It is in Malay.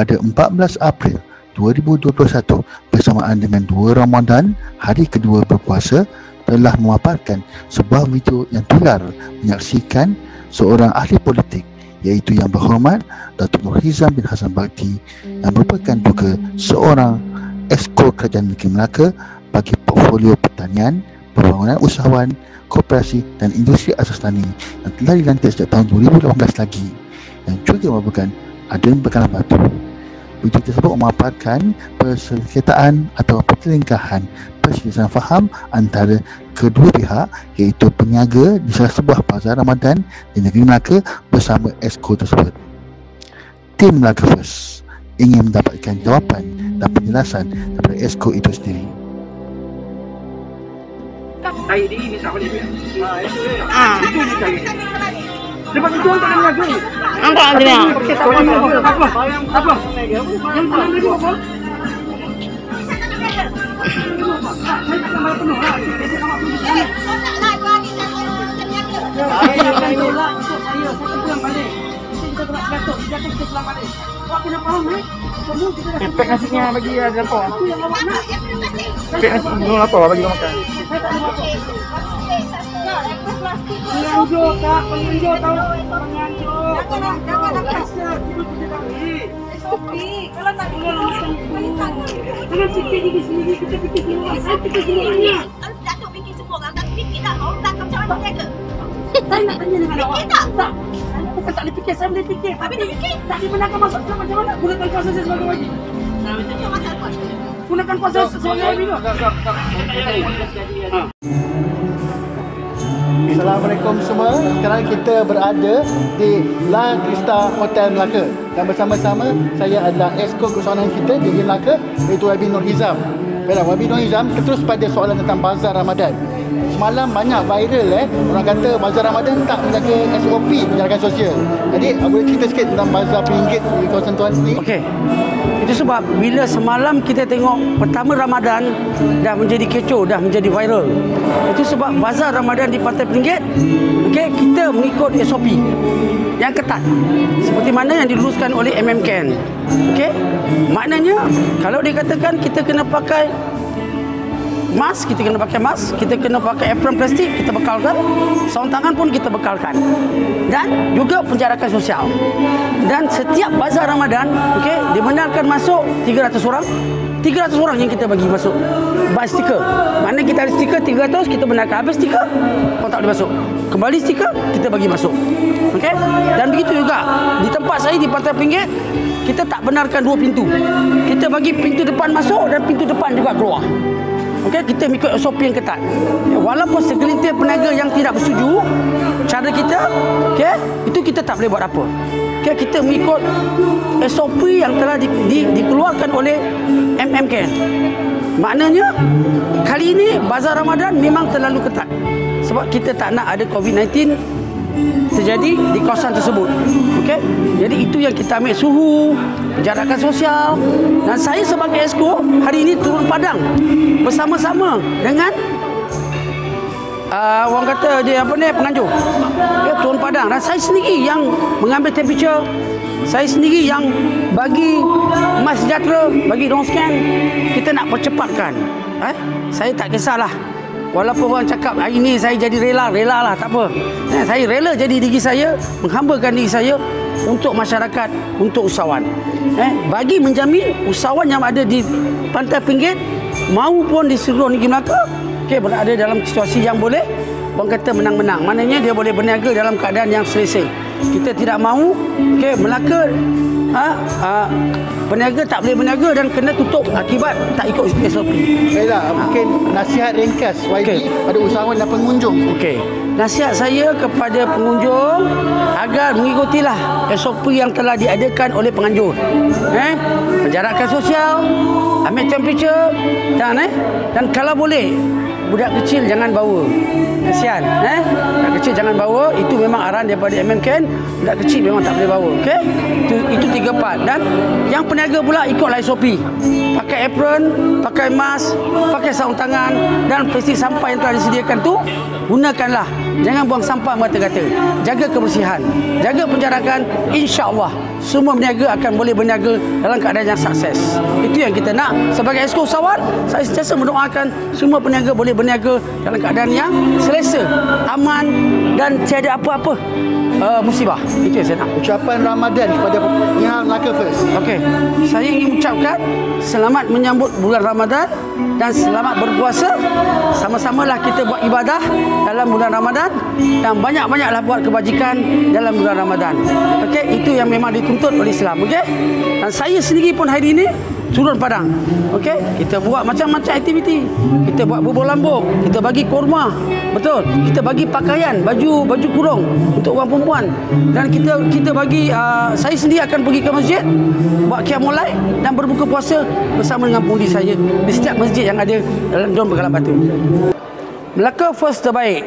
pada 14 April 2021 bersamaan dengan 2 Ramadan hari kedua berpuasa telah memaparkan sebuah video yang tular menyaksikan seorang ahli politik iaitu yang berhormat Datuk Nur Hizam bin Hasan Bakti yang merupakan juga seorang esko kerajaan negeri Melaka bagi portfolio pertanian, pembangunan usahawan, koperasi dan industri asas tani yang telah dilantik sejak tahun 2018 lagi yang juga merupakan aden bekalan batu. Video tersebut memaparkan perserikataan atau pertelingkahan perselisihan faham antara kedua pihak iaitu peniaga di salah sebuah bazar Ramadan di negeri Melaka bersama esko tersebut. Tim Melaka First ingin mendapatkan jawapan dan penjelasan daripada esko itu sendiri. Saya ini bisa boleh Ah, itu dia. Sebab itu orang tak nak. Angkat dia. ini pakai tak apa. Tak apa. Tak apa. Yang tak nak apa? Nak nak Pek nasinya bagi awak nak. Pek nasi belum lapar bagi dia makan. Tak nak. Penganjur kak, penganjur tahu penganjur. Jangan, jangan, jangan. Tidur kita balik. Sopi, kalau tak boleh macam tu. Jangan fikir diri sendiri, kita fikir semua. Saya fikir semuanya. Datuk fikir semua orang tak fikir tak orang tak macam mana mereka. Saya nak tanya dengan awak. Fikir tak? Tak. Bukan tak boleh fikir, saya boleh fikir. Habis dia fikir. Tak dibenarkan masuk Islam macam mana? Gunakan kuasa saya sebagai wajib. Masalah kuasa. Gunakan kuasa sebagai wajib. Assalamualaikum semua. Sekarang kita berada di La Crista Hotel Melaka dan bersama-sama saya adalah esko kesoalan kita di Melaka iaitu Wabi Nur Hizam. Baiklah, Wabi Nur Hizam terus pada soalan tentang bazar Ramadan. Semalam banyak viral eh orang kata bazar Ramadan tak menjaga SOP penjarakan sosial. Jadi boleh cerita sikit tentang bazar pinggit di kawasan Tuan sendiri? Okey. Itu sebab bila semalam kita tengok pertama Ramadan dah menjadi kecoh, dah menjadi viral. Itu sebab bazar Ramadan di Pantai Peringgit, okey, kita mengikut SOP yang ketat. Seperti mana yang diluluskan oleh MMKN. Okey? Maknanya kalau dikatakan kita kena pakai mask kita kena pakai mask kita kena pakai apron plastik kita bekalkan sarung tangan pun kita bekalkan dan juga penjarakan sosial dan setiap bazar Ramadan okey dibenarkan masuk 300 orang 300 orang yang kita bagi masuk by stiker. Mana kita ada stiker 300 kita benarkan habis stiker orang tak boleh masuk. Kembali stiker kita bagi masuk. Okey? Dan begitu juga di tempat saya di Pantai Pinggit kita tak benarkan dua pintu. Kita bagi pintu depan masuk dan pintu depan juga keluar Okey, kita mengikut SOP yang ketat. Walaupun segelintir peniaga yang tidak bersetuju cara kita, okey, itu kita tak boleh buat apa. Okey, kita mengikut SOP yang telah di, di, dikeluarkan oleh MMKN. Maknanya kali ini bazar Ramadan memang terlalu ketat. Sebab kita tak nak ada COVID-19 terjadi di kawasan tersebut. Okey. Jadi itu yang kita ambil suhu, penjarakan sosial dan saya sebagai esko hari ini turun padang bersama-sama dengan uh, orang kata dia apa ni penganjur. Ya turun padang dan saya sendiri yang mengambil temperature saya sendiri yang bagi mas sejahtera bagi dong scan kita nak percepatkan eh saya tak kisahlah Walaupun orang cakap hari ini saya jadi rela, rela lah tak apa. Eh, saya rela jadi diri saya, menghambakan diri saya untuk masyarakat, untuk usahawan. Eh, bagi menjamin usahawan yang ada di pantai pinggir maupun di seluruh negeri Melaka okay, berada dalam situasi yang boleh orang kata menang-menang. Maknanya dia boleh berniaga dalam keadaan yang selesa. Kita tidak mahu okay, Melaka ha, ha, peniaga tak boleh berniaga dan kena tutup akibat tak ikut SOP. Baiklah, mungkin nasihat ringkas YB Okey. pada usahawan dan pengunjung. Okey. Nasihat saya kepada pengunjung agar mengikutilah SOP yang telah diadakan oleh penganjur. Eh, penjarakan sosial, ambil temperature dan eh dan kalau boleh budak kecil jangan bawa. Kesian, eh? Budak kecil jangan bawa. Itu memang arahan daripada MMKN. Budak kecil memang tak boleh bawa. Okey? Itu itu tiga part dan yang peniaga pula ikutlah SOP. Pakai apron, pakai mask, pakai sarung tangan dan plastik sampah yang telah disediakan tu gunakanlah. Jangan buang sampah merata-rata. Jaga kebersihan, jaga penjarakan. Insya-Allah semua berniaga akan boleh berniaga dalam keadaan yang sukses. Itu yang kita nak. Sebagai esko usahawan, saya sentiasa mendoakan semua peniaga boleh berniaga dalam keadaan yang selesa, aman dan tiada apa-apa uh, musibah. Itu yang saya nak. Ucapan Ramadan kepada pihak Melaka First. Okey, saya ingin ucapkan selamat menyambut bulan Ramadan dan selamat berpuasa. Sama-samalah kita buat ibadah dalam bulan Ramadan dan banyak-banyaklah buat kebajikan dalam bulan Ramadan. Okey, itu yang memang dituntut oleh Islam. Okey, dan saya sendiri pun hari ini turun padang. Okey, kita buat macam-macam aktiviti. Kita buat bubur lambung, kita bagi kurma. Betul. Kita bagi pakaian, baju baju kurung untuk orang perempuan. Dan kita kita bagi uh, saya sendiri akan pergi ke masjid buat qiyamul lail dan berbuka puasa bersama dengan pengundi saya di setiap masjid yang ada dalam Don Bergalah Batu. Melaka first terbaik.